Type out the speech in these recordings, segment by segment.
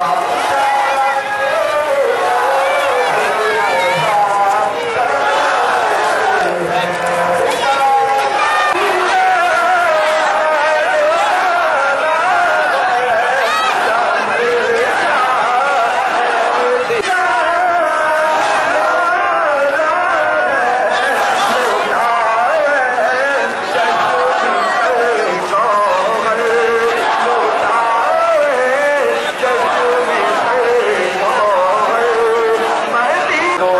problem.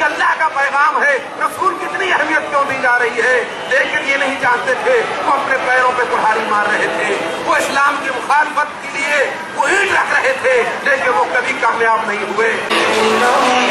कि का पैगाम है रसूल कितनी अहमियत क्यों दी जा रही है लेकिन ये नहीं जानते थे वो अपने पैरों पे कुल्हाड़ी मार रहे थे वो इस्लाम की मुखालफत के लिए वो ईट रख रहे थे लेकिन वो कभी कामयाब नहीं हुए